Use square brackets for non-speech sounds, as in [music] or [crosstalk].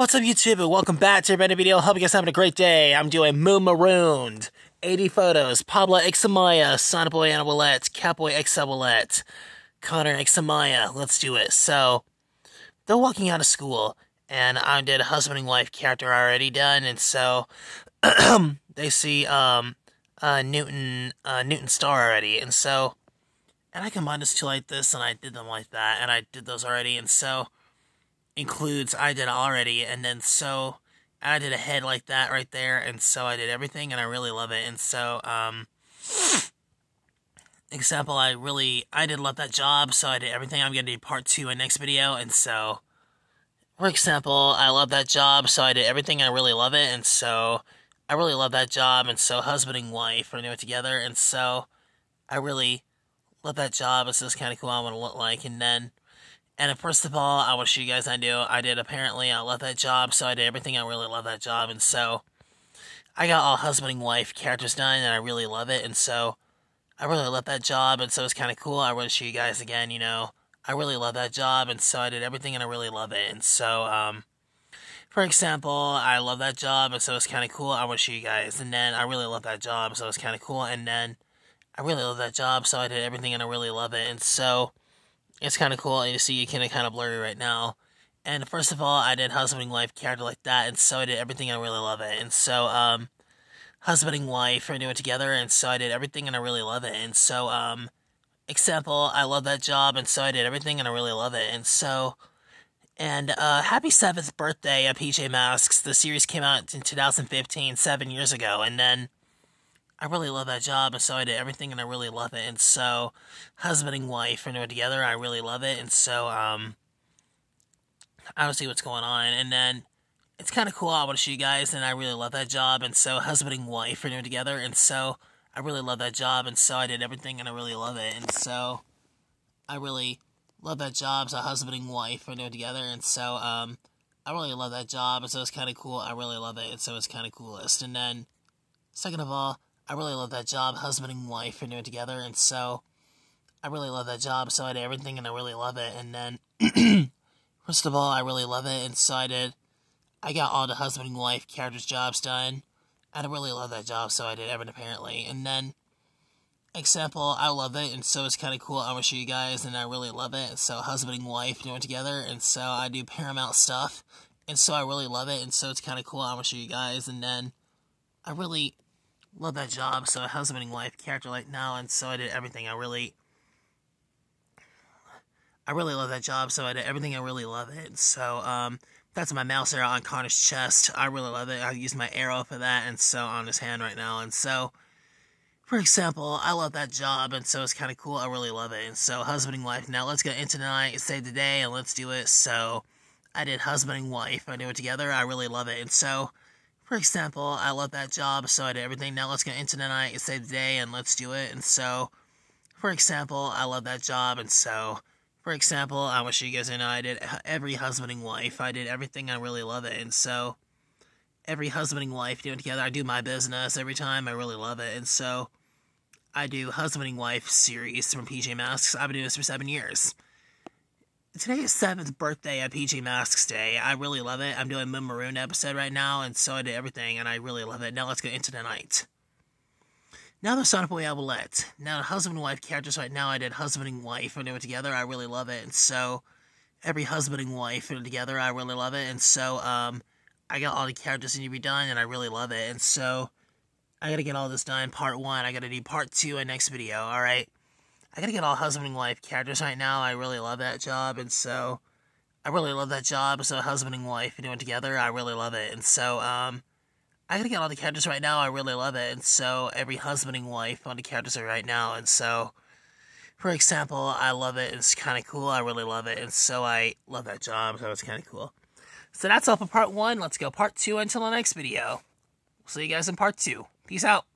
What's up, YouTube, and welcome back to your another video. Hope you guys having a great day. I'm doing Moon Marooned, 80 photos, Pablo X Amaya, Sonic Boy Anna Owlette, Catboy Owlette, Connor X Amaya. Let's do it. So, they're walking out of school, and I did a husband and wife character already done, and so [clears throat] they see um uh Newton uh Newton Star already, and so and I combined this two like this, and I did them like that, and I did those already, and so includes I did already, and then so I did a head like that right there, and so I did everything, and I really love it, and so um, [sniffs] example, I really I did love that job, so I did everything. I'm gonna do part two in next video, and so for example, I love that job, so I did everything. I really love it, and so I really love that job, and so husband and wife are doing it together, and so I really love that job. It's just kind of cool. I want to look like, and then and first of all, I show you guys I do. I did apparently. I love that job, so I did everything. I really love that job, and so I got all husband and wife characters done, and I really love it. And so I really love that job, and so it's kind of cool. I show you guys again. You know, I really love that job, and so I did everything, and I really love it. And so, um, for example, I love that job, and so it's kind of cool. I show you guys, and then I really love that job, so it's kind of cool. And then I really love that job, so I did everything, and I really love it. And so it's kind of cool. and You see, you of kind of blurry right now. And first of all, I did husband and wife character like that, and so I did everything. I really love it. And so, um, husband and wife are doing it together, and so I did everything, and I really love it. And so, um, example, I love that job, and so I did everything, and I really love it. And so, and uh, happy seventh birthday, PJ Masks. The series came out in 2015, seven years ago, and then I really love that job, and so I did everything, and I really love it. And so, husband and wife are doing together. I really love it, and so um, I don't see what's going on. And then it's kind of cool. I want to show you guys, and I really love that job. And so, husband and wife are doing together, and so I really love that job, and so I did everything, and I really love it. And so, I really love that job. So, husband and wife are doing together, and so um, I really love that job, and so it's kind of cool. I really love it, and so it's kind of coolest. And then, second of all I really love that job, husband and wife are doing together, and so I really love that job, so I did everything, and I really love it. And then, [clears throat] first of all, I really love it, and so I did. I got all the husband and wife characters jobs done. I really love that job, so I did everything apparently. And then, example, I love it, and so it's kind of cool. I'm gonna show you guys, and I really love it. So husband and wife doing together, and so I do Paramount stuff, and so I really love it, and so it's kind of cool. I'm gonna show you guys, and then I really love that job. So a husband and wife character like now, and so I did everything. I really, I really love that job. So I did everything. I really love it. So um, that's my mouse arrow on Connor's chest. I really love it. I use my arrow for that, and so on his hand right now, and so. For example, I love that job, and so it's kind of cool. I really love it. And so, husband and wife. Now, let's get into tonight, save the day, and let's do it. So, I did husband and wife. I do it together. I really love it. And so, for example, I love that job, so I did everything. Now let's get into tonight and save the day, and let's do it. And so, for example, I love that job, and so, for example, I wish you guys know I did every husband and wife. I did everything. I really love it, and so, every husband and wife doing together. I do my business every time. I really love it, and so, I do husband and wife series from PJ Masks. I've been doing this for seven years today is seventh birthday at PJ Masks Day. I really love it. I'm doing Moon Maroon episode right now, and so I did everything, and I really love it. Now let's get into the night. Now the Son Sonic Boy Owlette. Now the husband and wife characters right now. I did husband and wife. I do it together. I really love it, and so every husband and wife together. I really love it, and so um, I got all the characters need to be done, and I really love it, and so I gotta get all this done. Part one. I gotta do part two in next video. All right. I gotta get all husband and wife characters right now. I really love that job, and so I really love that job. So husband and wife doing together, I really love it, and so um, I gotta get all the characters right now. I really love it, and so every husband and wife on the characters are right now, and so. For example, I love it. It's kind of cool. I really love it. And so I love that job. So it's kind of cool. So that's all for part one. Let's go part two until the next video. see you guys in part two. Peace out.